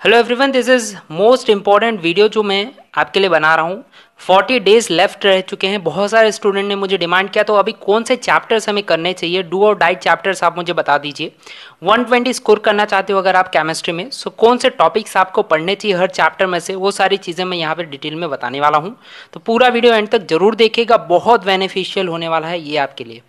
Hello everyone this is most important video जो मैं आपके लिए बना रहा हूँ। 40 डेज़ लेफ़्ट रह चुके हैं। बहुत सारे स्टूडेंट ने मुझे डिमांड किया तो अभी कौन से चैप्टर्स हमें करने चाहिए? डू और डाइट चैप्टर्स आप मुझे बता दीजिए। 120 स्कोर करना चाहते हो अगर आप केमिस्ट्री में सो कौन से टॉपिक्स आपको पढ़ने चाहिए हर चैप्टर में से? वो सारी चीज़ें मैं यहाँ पर डिटेल में बताने वाला हूँ। तो पूरा वीडियो एंड तक ज़रूर देखिएगा। बहुत बेनिफिशियल होने वाला है ये आपके लिए।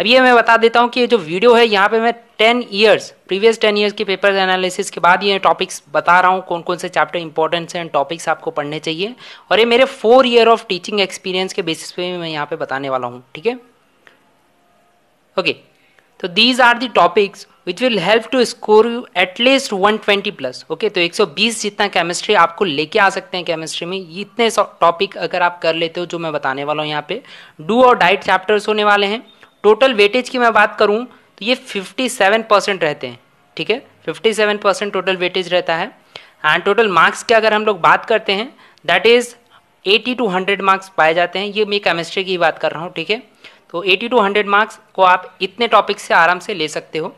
अब ये मैं बता देता हूँ कि ये जो वीडियो है, यहाँ पे मैं ten years previous ten years की पेपर एनालिसिस के बाद ये टॉपिक्स बता रहा हूँ कौन कौन से चैप्टर इंपॉर्टेंट हैं टॉपिक्स आपको पढ़ने चाहिए। और ये मेरे four year of teaching experience के बेसिस पे मैं यहाँ पे बताने वाला हूँ, ठीक है? ओके तो these are the topics which will help to score you at least 120 plus okay तो 120 जितना केमिस्ट्री आपको लेके आ सकते हैं केमिस्ट्री में, इतने टॉपिक अगर आप कर लेते हो, जो मैं बताने वाला हूँ यहाँ पे डू और डाइट चैप्टर्स होने वाले हैं। टोटल वेटेज की मैं बात करूँ तो ये 57 परसेंट रहते हैं, ठीक है? 57 परसेंट टोटल वेटेज रहता है। एंड टोटल मार्क्स की अगर हम लोग बात करते हैं दैट इज़ 80 टू 100 मार्क्स पाए जाते हैं। ये मैं केमिस्ट्री की बात कर रहा हूँ, ठीक है? तो 80 टू 100 मार्क्स को आप इतने टॉपिक से आराम से ले सकते हो।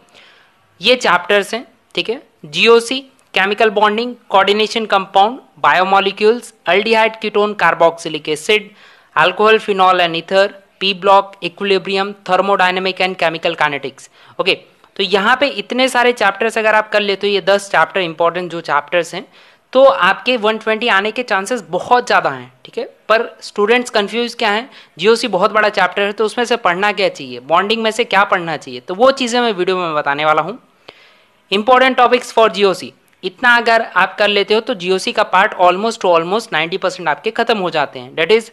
ये चैप्टर्स हैं, ठीक है? GOC chemical bonding coordination compound biomolecules aldehyde ketone carboxylic acid alcohol phenol and ether p block equilibrium thermodynamic and chemical kinetics okay तो यहाँ पे इतने सारे चैप्टर्स अगर आप कर लेते हो ये दस चैप्टर इंपॉर्टेंट जो चैप्टर्स हैं तो आपके 120 आने के चांसेस बहुत ज़्यादा हैं, ठीक है? पर स्टूडेंट्स कंफ्यूज क्या हैं? जीओसी बहुत बड़ा चैप्टर है तो उसमें से पढ़ना क्या चाहिए? बॉन्डिंग में से क्या पढ़ना चाहिए? तो वो चीज़ें मैं वीडियो में बताने वाला हूँ। इंपॉर्टेंट टॉपिक्स फॉर जीओसी इतना अगर आप कर लेते हो तो जीओसी का part almost to almost 90 percent आपके खत्म हो जाते हैं। That is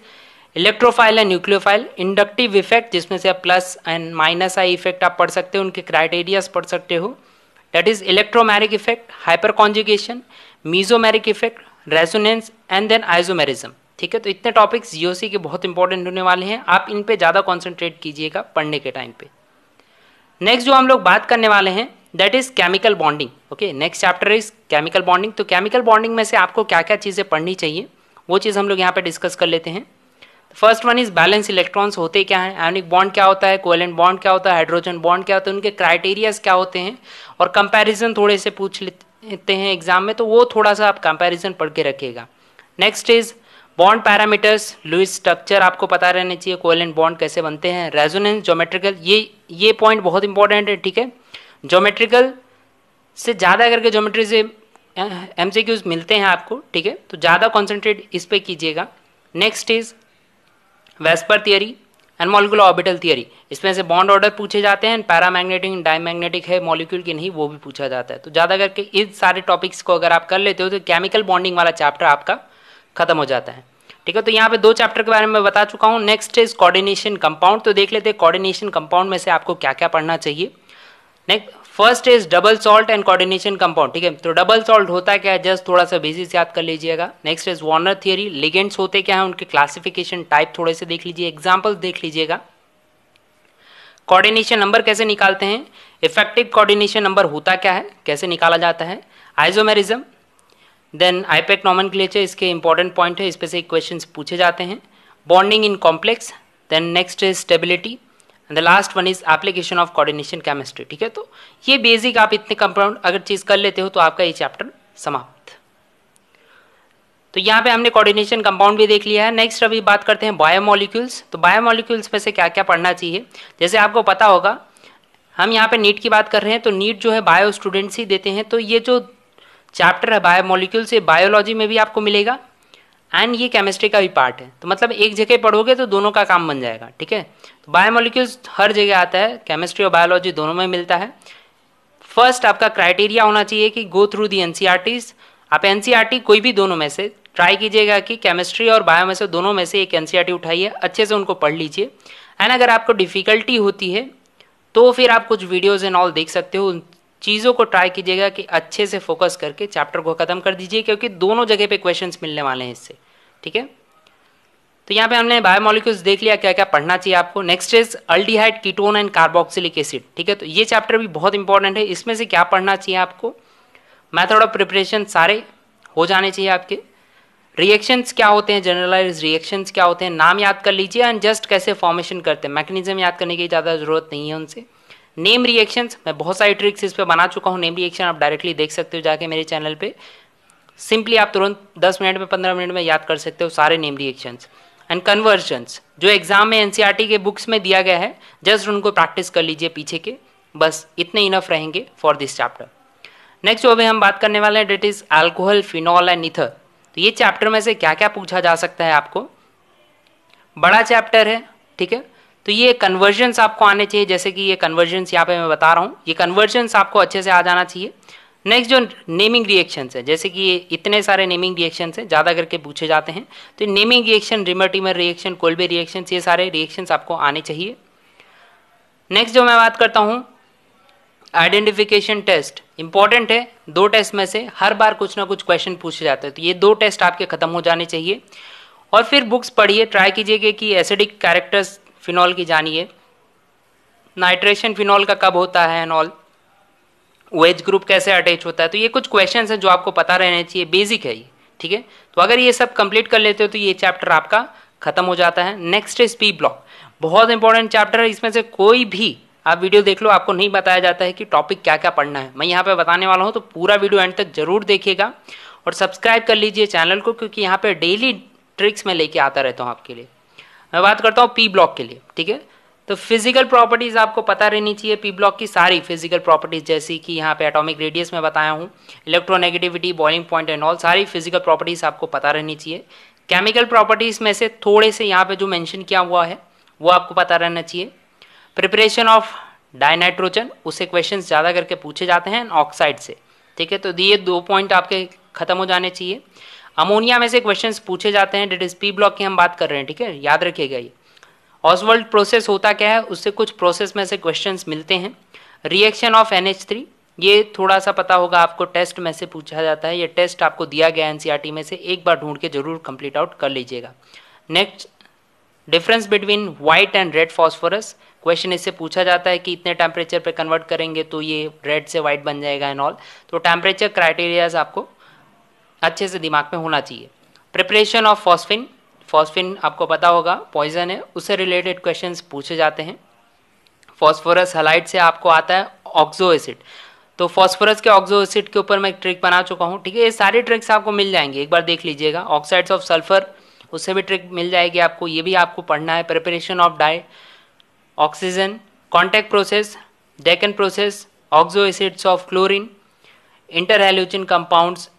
electrophile and nucleophile inductive effect जिसमें से आप plus and minus I effect आप पढ़ सकते हो, उनके क्राइटेरियाज पढ़ सकते हो। That is electromeric effect hyperconjugation mesomeric effect resonance and then isomerism ठीक है तो इतने टॉपिक्स जीओसी के बहुत इंपॉर्टेंट होने वाले हैं। आप इन पे ज़्यादा कॉन्सेंट्रेट कीजिएगा पढ़ने के टाइम पे। नेक्स्ट जो हम लोग बात करने वाले हैं that is chemical bonding okay next chapter is chemical bonding तो केमिकल बॉन्डिंग में से आपको क्या क्या चीज़ें पढ़नी चाहिए, वो चीज़ हम लोग यहाँ पे डिस्कस कर लेते हैं। First one is valence electrons होते क्या हैं? आयनिक बॉन्ड क्या होता है? कोवेलेंट बॉन्ड क्या होता है? हाइड्रोजन बॉन्ड क्या होता है? उनके क्राइटेरियाज क्या होते हैं? और कंपैरिजन थोड़े से पूछ लेते हैं एग्ज़ाम में तो वो थोड़ा सा आप कंपैरिजन पढ़ के रखिएगा। Next is bond parameters, Lewis structure आपको पता रहना चाहिए, कोवेलेंट बॉन्ड कैसे बनते हैं? रेजोनेंस जोमेट्रिकल ये ये पॉइंट बहुत इंपॉर्टेंट है, ठीक है? जोमेट्रिकल से ज़्यादा करके जोमेट्री से, एम मिलते हैं आपको, ठीक है? तो ज़्यादा कॉन्सेंट्रेट इस पर कीजिएगा। Next is VSEPR theory and molecular orbital theory इसमें से बॉन्ड ऑर्डर पूछे जाते हैं पैरामैग्नेटिक डायमैग्नेटिक है मॉलिक्यूल की नहीं, वो भी पूछा जाता है। तो ज़्यादा करके इन सारे टॉपिक्स को अगर आप कर लेते हो तो केमिकल बॉन्डिंग वाला चैप्टर आपका खत्म हो जाता है। ठीक है तो यहाँ पे दो चैप्टर के बारे में बता चुका हूँ। नेक्स्ट इज़ कोऑर्डिनेशन कंपाउंड तो देख लेते हैं कोऑर्डिनेशन कंपाउंड में से आपको क्या क्या पढ़ना चाहिए। Next first is double salt and coordination compound ठीक है? तो डबल सॉल्ट होता क्या है? जस्ट थोड़ा सा बेसिस याद कर लीजिएगा। Next is Werner theory ligands होते क्या है? उनके क्लासिफिकेशन टाइप थोड़े से देख लीजिए। एग्ज़ाम्पल देख लीजिएगा। कोऑर्डिनेशन नंबर कैसे निकालते हैं? इफ़ेक्टिव कोऑर्डिनेशन नंबर होता क्या है? कैसे निकाला जाता है? Isomerism then IUPAC nomenclature इसके इंपॉर्टेंट पॉइंट है, इस पर से क्वेश्चन पूछे जाते हैं। Bonding in complex then next is stability and the last one is application of coordination chemistry ठीक है? तो ये बेसिक आप इतने कंपाउंड अगर चीज़ कर लेते हो तो आपका ये चैप्टर समाप्त। तो यहाँ पे हमने कोऑर्डिनेशन कंपाउंड भी देख लिया है। नेक्स्ट अभी बात करते हैं बायोमोलिक्यूल्स तो बायोमोलिक्यूल्स में से क्या क्या पढ़ना चाहिए? जैसे आपको पता होगा, हम यहाँ पे नीट की बात कर रहे हैं तो नीट जो है बायो स्टूडेंट्स ही देते हैं। तो ये जो चैप्टर है बायोमोलिक्यूल्स से बायोलॉजी में भी आपको मिलेगा। एंड ये केमिस्ट्री का भी पार्ट है। तो मतलब एक जगह पढ़ोगे तो दोनों का काम बन जाएगा, ठीक है? तो बायोमोलिक्यूल्स हर जगह आता है केमिस्ट्री और बायोलॉजी दोनों में मिलता है। फ़र्स्ट आपका क्राइटेरिया होना चाहिए कि गो थ्रू दी एनसीआरटीज आप एनसीआरटी कोई भी दोनों में से ट्राई कीजिएगा कि केमिस्ट्री और बायो में से दोनों में से एक एनसीआरटी उठाइए, अच्छे से उनको पढ़ लीजिए। एंड अगर आपको डिफ़िकल्टी होती है तो फिर आप कुछ वीडियोज़ एंड ऑल देख सकते हो चीज़ों को ट्राई कीजिएगा कि अच्छे से फोकस करके चैप्टर को ख़त्म कर दीजिए, क्योंकि दोनों जगह पे क्वेश्चंस मिलने वाले हैं इससे। ठीक है? तो यहाँ पे हमने बायोमोलिक्यूल्स देख लिया क्या क्या पढ़ना चाहिए आपको। Next is aldehyde ketone and carboxylic acid ठीक है? तो ये चैप्टर भी बहुत इंपॉर्टेंट है। इसमें से क्या पढ़ना चाहिए आपको? मैथड ऑफ़ प्रिपरेशन सारे हो जाने चाहिए आपके। रिएक्शंस क्या होते हैं? जनरलाइज रिएक्शंस क्या होते हैं? नाम याद कर लीजिए। एंड जस्ट कैसे फॉर्मेशन करते हैं? मैकेनिज्म याद करने की ज़्यादा ज़रूरत नहीं है उनसे। नेम रिएक्शंस मैं बहुत सारी ट्रिक्स इस पर बना चुका हूँ। नेम रिएक्शन आप डायरेक्टली देख सकते हो जाके मेरे चैनल पे। सिंपली आप तुरंत 10 मिनट में 15 मिनट में याद कर सकते हो सारे नेम रिएक्शंस एंड कन्वर्जन्स जो एग्ज़ाम में एनसीईआरटी e के बुक्स में दिया गया है जस्ट उनको प्रैक्टिस कर लीजिए पीछे के। बस इतने इनफ रहेंगे फॉर दिस चैप्टर नेक्स्ट जो अभी हम बात करने वाले हैं that is alcohol phenol and ether तो ये चैप्टर में से क्या क्या पूछा जा सकता है आपको? बड़ा चैप्टर है, ठीक है? तो ये कन्वर्जन्स आपको आने चाहिए, जैसे कि ये कन्वर्जन्स यहाँ पे मैं बता रहा हूँ, ये कन्वर्जन्स आपको अच्छे से आ जाना चाहिए। नेक्स्ट जो नेमिंग रिएक्शंस है, जैसे कि ये इतने सारे नेमिंग रिएक्शंस हैं, ज़्यादा करके पूछे जाते हैं तो naming reaction Reimer Tiemann reaction Kolbe reaction ये सारे रिएक्शंस आपको आने चाहिए। नेक्स्ट जो मैं बात करता हूँ आइडेंटिफिकेशन टेस्ट इंपॉर्टेंट है, दो टेस्ट में से हर बार कुछ ना कुछ क्वेश्चन पूछे जाते हैं तो ये दो टेस्ट आपके खत्म हो जाने चाहिए। और फिर बुक्स पढ़िए ट्राई कीजिएगा कि एसिडिक कैरेक्टर्स फिनॉल की जानिए नाइट्रेशन फिनॉल का कब होता है एंड ऑल वेज ग्रुप कैसे अटैच होता है? तो ये कुछ क्वेश्चन हैं जो आपको पता रहने चाहिए। बेसिक है ये, ठीक है? तो अगर ये सब कंप्लीट कर लेते हो तो ये चैप्टर आपका खत्म हो जाता है। नेक्स्ट इज़ पी ब्लॉक बहुत इंपॉर्टेंट चैप्टर है। इसमें से कोई भी आप वीडियो देख लो, आपको नहीं बताया जाता है कि टॉपिक क्या क्या पढ़ना है। मैं यहाँ पे बताने वाला हूँ तो पूरा वीडियो एंड तक ज़रूर देखिएगा। और सब्सक्राइब कर लीजिए चैनल को, क्योंकि यहाँ पे डेली ट्रिक्स में लेके आता रहता हूँ आपके लिए। मैं बात करता हूँ पी ब्लॉक के लिए, ठीक है? तो फ़िज़िकल प्रॉपर्टीज़ आपको पता रहनी चाहिए पी ब्लॉक की सारी फ़िज़िकल प्रॉपर्टीज़ जैसी कि यहाँ पे एटॉमिक रेडियस में बताया हूँ electronegativity boiling point and all सारी फ़िज़िकल प्रॉपर्टीज़ आपको पता रहनी चाहिए। केमिकल प्रॉपर्टीज़ में से थोड़े से यहाँ पे जो मेंशन किया हुआ है, वो आपको पता रहना चाहिए। प्रिपरेशन ऑफ़ डाइनाइट्रोजन उससे क्वेश्चन ज़्यादा करके पूछे जाते हैं ऑक्साइड से, ठीक है? तो ये दो पॉइंट आपके खत्म हो जाने चाहिए। अमोनिया में से क्वेश्चन पूछे जाते हैं डेट इज़ पी ब्लॉक की हम बात कर रहे हैं, ठीक है? याद रखिएगा ये। ऑसवर्ल्ड प्रोसेस होता क्या है? उससे कुछ प्रोसेस में से क्वेश्चन मिलते हैं। रिएक्शन ऑफ़ एन ये थोड़ा सा पता होगा आपको टेस्ट में से पूछा जाता है। ये टेस्ट आपको दिया गया एनसीईआरटी में से, एक बार ढूंढ के ज़रूर कंप्लीट आउट कर लीजिएगा। Next difference between white and red phosphorus question इससे पूछा जाता है कि इतने टेम्परेचर पे कन्वर्ट करेंगे तो ये रेड से व्हाइट बन जाएगा एंड ऑल तो टेम्परेचर क्राइटेरियाज आपको अच्छे से दिमाग में होना चाहिए। प्रिपरेशन ऑफ़ फॉस्फिन फॉस्फिन आपको पता होगा पॉइजन है, उससे रिलेटेड क्वेश्चन पूछे जाते हैं। फॉस्फोरस हलाइट से आपको आता है ऑक्जो एसिड तो फॉस्फोरस के ऑक्जो एसिड के ऊपर मैं एक ट्रिक बना चुका हूँ, ठीक है? ये सारी ट्रिक्स आपको मिल जाएँगे, एक बार देख लीजिएगा। ऑक्साइड्स ऑफ़ सल्फ़र उससे भी ट्रिक मिल जाएगी आपको, ये भी आपको पढ़ना है। Preparation of dioxygen contact process Deacon process oxo acids of chlorine interhalogen compounds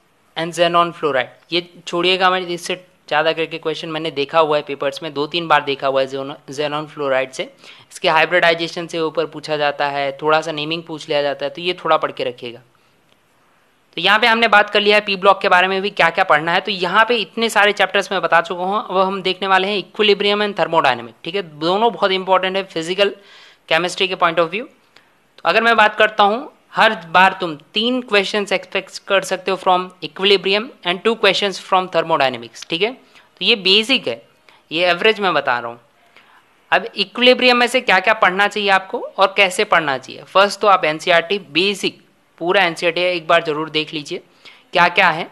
and xenon fluoride ये छोड़िएगा मैं इससे ज़्यादा करके क्वेश्चन मैंने देखा हुआ है पेपर्स में दो तीन बार देखा हुआ है जेनॉन फ्लोराइड से। इसके हाइब्रिडाइजेशन से ऊपर पूछा जाता है थोड़ा सा नेमिंग पूछ लिया जाता है तो ये थोड़ा पढ़ के रखिएगा। तो यहाँ पे हमने बात कर लिया है पी ब्लॉक के बारे में भी क्या क्या पढ़ना है। तो यहाँ पे इतने सारे चैप्टर्स मैं बता चुका हूँ अब हम देखने वाले हैं इक्विलिब्रियम एंड थर्मोडाइनमिक ठीक है? दोनों बहुत इंपॉर्टेंट है फ़िज़िकल केमिस्ट्री के पॉइंट ऑफ़ व्यू तो अगर मैं बात करता हूँ हर बार तुम तीन क्वेश्चन एक्सपेक्ट कर सकते हो from equilibrium and two question from thermodynamics ठीक है? तो ये बेसिक है। ये एवरेज मैं बता रहा हूँ। अब इक्विलिब्रियम में से क्या क्या पढ़ना चाहिए आपको और कैसे पढ़ना चाहिए? फ़र्स्ट तो आप एनसीईआरटी बेसिक पूरा एनसीईआरटी एक बार ज़रूर देख लीजिए। क्या क्या है,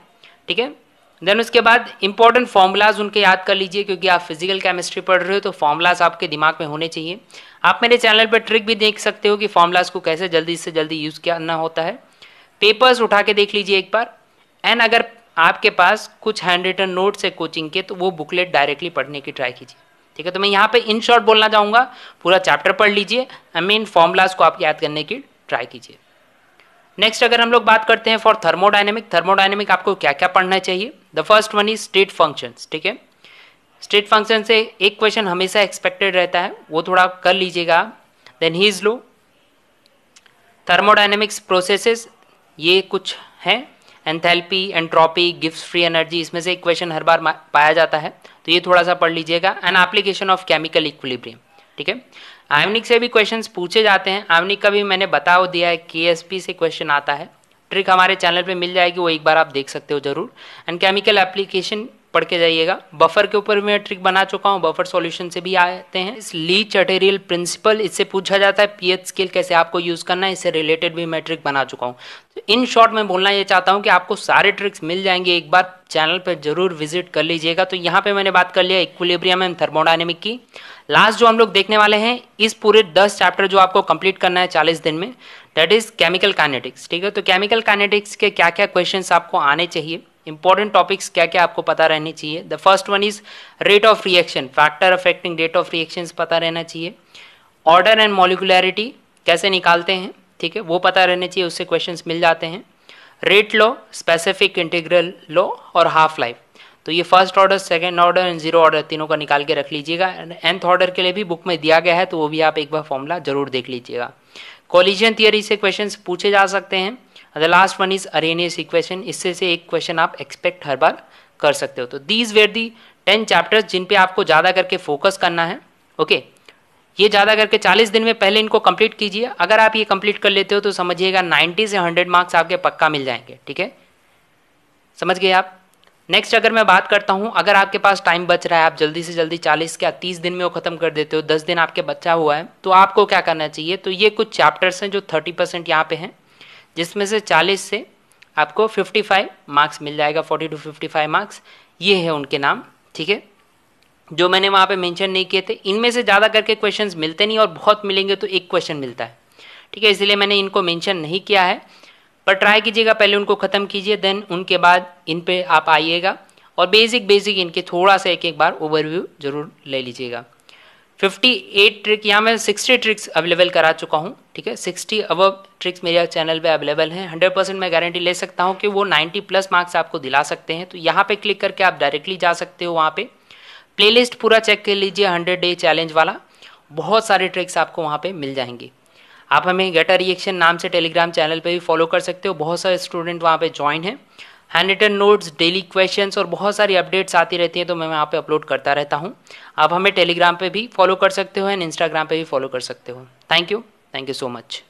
ठीक है? देन उसके बाद इंपॉर्टेंट फॉर्मूलाज उनके याद कर लीजिए, क्योंकि आप फ़िज़िकल केमिस्ट्री पढ़ रहे हो तो फॉर्मूलाज आपके दिमाग में होने चाहिए। आप मेरे चैनल पर ट्रिक भी देख सकते हो कि फॉर्मूलाज को कैसे जल्दी से जल्दी यूज़ करना होता है। पेपर्स उठा के देख लीजिए एक बार। एंड अगर आपके पास कुछ हैंड रिटन नोट्स है कोचिंग के तो वो बुकलेट डायरेक्टली पढ़ने की ट्राई कीजिए। ठीक है तो मैं यहाँ पे इन शॉर्ट बोलना चाहूँगा। पूरा चैप्टर पढ़ लीजिए। आई मीन फॉर्मूलाज को आप याद करने की ट्राई कीजिए। नेक्स्ट अगर हम लोग बात करते हैं फॉर थर्मोडाइनमिक थर्मोडाइनमिक आपको क्या क्या पढ़ना चाहिए? The first one is state function ठीक है? स्टेट फ़ंक्शन से एक क्वेश्चन हमेशा एक्सपेक्टेड रहता है, वो थोड़ा कर लीजिएगा। Then he is law thermodynamics processes ये कुछ हैं। एंथैल्पी एंट्रोपी गिफ्ट फ्री एनर्जी इसमें से एक क्वेश्चन हर बार पाया जाता है। तो ये थोड़ा सा पढ़ लीजिएगा। An application of chemical equilibrium ठीक है? आयोनिक से भी क्वेश्चंस पूछे जाते हैं। आयोनिक का भी मैंने बताओ दिया है के से क्वेश्चन आता है। ट्रिक हमारे चैनल पे मिल जाएगी, वो एक बार आप देख सकते हो ज़रूर। एंड केमिकल एप्लीकेशन पढ़ के जाइएगा। बफर के ऊपर मैं ट्रिक बना चुका हूँ बफर सॉल्यूशन से भी आते हैं। इस ली चटेरियल प्रिंसिपल इससे पूछा जाता है पीएच स्केल कैसे आपको यूज़ करना है, इससे रिलेटेड भी मैं ट्रिक बना चुका हूँ। तो इन शॉर्ट मैं बोलना ये चाहता हूँ कि आपको सारे ट्रिक्स मिल जाएँगे। एक बार चैनल पर ज़रूर विज़िट कर लीजिएगा। तो यहाँ पे मैंने बात कर लिया इक्विलिब्रियम एंड थर्मोडाइनमिक की। लास्ट जो हम लोग देखने वाले हैं, इस पूरे दस चैप्टर जो आपको कंप्लीट करना है चालीस दिन में दैट इज़ केमिकल काइनेटिक्स ठीक है? तो केमिकल काइनेटिक्स के क्या क्या क्वेश्चन आपको आने चाहिए? इंपॉर्टेंट टॉपिक्स क्या क्या आपको पता रहनी चाहिए। The first one is rate of reaction factor affecting rate of reaction पता रहना चाहिए। ऑर्डर एंड मॉलिकुलरिटी कैसे निकालते हैं, ठीक है, वो पता रहने चाहिए, उससे क्वेश्चन मिल जाते हैं। Rate law specific integral law और हाफ़ लाइफ तो ये first order second order and zero order तीनों का निकाल के रख लीजिएगा। एंथ ऑर्डर के लिए भी बुक में दिया गया है तो वो भी आप एक बार फॉर्मूला ज़रूर देख लीजिएगा। कॉलिजन थियरी से क्वेश्चन पूछे जा सकते हैं। The last one is Arrhenius equation इससे से एक क्वेश्चन आप एक्सपेक्ट हर बार कर सकते हो। तो these were the ten chapters जिन पे आपको ज़्यादा करके फोकस करना है। ओके? ये ज़्यादा करके 40 दिन में पहले इनको कंप्लीट कीजिए। अगर आप ये कंप्लीट कर लेते हो तो समझिएगा 90 से 100 मार्क्स आपके पक्का मिल जाएँगे। ठीक है? समझ गए आप? नेक्स्ट अगर मैं बात करता हूँ, अगर आपके पास टाइम बच रहा है, आप जल्दी से जल्दी 40 क्या 30 दिन में वो खत्म कर देते हो 10 दिन आपके बच्चा हुआ है तो आपको क्या करना चाहिए? तो ये कुछ चैप्टर्स हैं जो 30 परसेंट यहाँ पे हैं। जिसमें से 40 से आपको 55 मार्क्स मिल जाएगा 40 टू 55 मार्क्स ये है उनके नाम, ठीक है? जो मैंने वहाँ पे मेंशन नहीं किए थे, इनमें से ज़्यादा करके क्वेश्चंस मिलते नहीं और बहुत मिलेंगे तो एक क्वेश्चन मिलता है, ठीक है? इसलिए मैंने इनको मेंशन नहीं किया है, पर ट्राई कीजिएगा, पहले उनको ख़त्म कीजिए देन उनके बाद इन पर आप आइएगा और बेसिक बेसिक इनके थोड़ा सा एक एक बार ओवरव्यू ज़रूर ले लीजिएगा। 58 ट्रिक यहाँ मैं 60 ट्रिक्स अवेलेबल करा चुका हूँ, ठीक है? 60 अब ट्रिक्स मेरे चैनल पे अवेलेबल हैं। 100 परसेंट मैं गारंटी ले सकता हूँ कि वो 90 प्लस मार्क्स आपको दिला सकते हैं। तो यहाँ पे क्लिक करके आप डायरेक्टली जा सकते हो वहाँ पे। प्लेलिस्ट पूरा चेक कर लीजिए हंड्रेड डे चैलेंज वाला। बहुत सारे ट्रिक्स आपको वहाँ पर मिल जाएँगे। आप हमें गेटर रिएक्शन नाम से टेलीग्राम चैनल पर भी फॉलो कर सकते हो। बहुत सारे स्टूडेंट वहाँ पर ज्वाइन हैं। Hand written notes daily questions और बहुत सारी अपडेट्स आती रहती हैं तो मैं वहाँ पे अपलोड करता रहता हूँ। आप हमें टेलीग्राम पे भी फॉलो कर सकते हो एंड इंस्टाग्राम पे भी फॉलो कर सकते हो। Thank you thank you so much